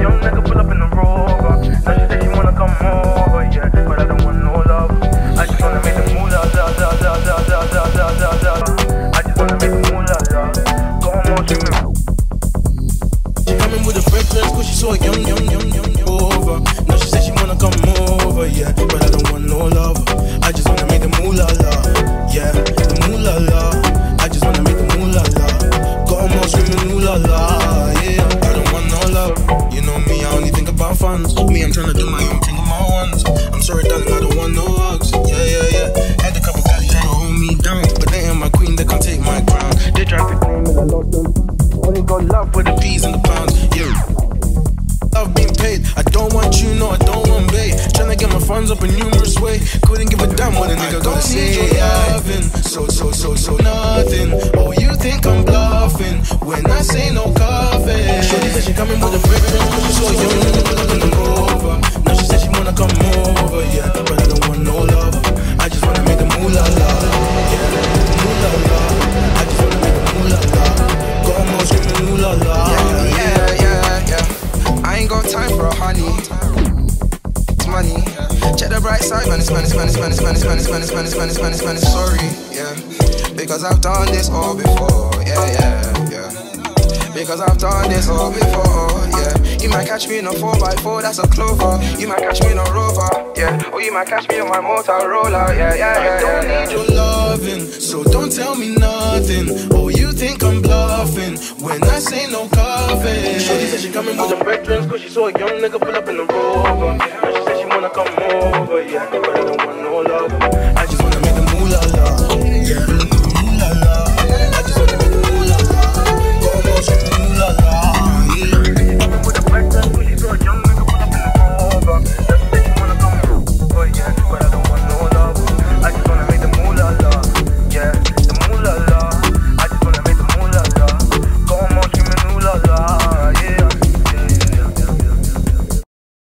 young nigga pull up in the rover. Now she she wanna come over, yeah, but I don't want no love. I just wanna make the la la la la la la la la la. I just wanna make the la. Swimming. She coming with a breakfast cause she saw a young, young, young, young, Got love with the peas and the pounds, yeah. Love being paid. I don't want you, no, I don't want bait. Tryna get my funds up in numerous way. Couldn't give a damn what a nigga gotta say. Your loving, so so so so nothing. Oh, you think I'm bluffing when I say no coffee? Shorty said she coming with a brick, but she saw a young nigga them over. Now she said she wanna come over, money, it's money, it's money, it's money, it's money, it's money. Sorry, yeah. Because I've done this all before. Yeah, yeah, yeah. Because I've done this all before, yeah. You might catch me in a 4x4, that's a clover. You might catch me in a rover, yeah. Or you might catch me on my Motorola, yeah, yeah, I yeah, don't need your loving, so don't tell me nothing. Oh, you think I'm bluffing when I say no coffee. Shorty said she coming with a breakfast cause she saw a young nigga pull up in the rover. Yeah. I can burn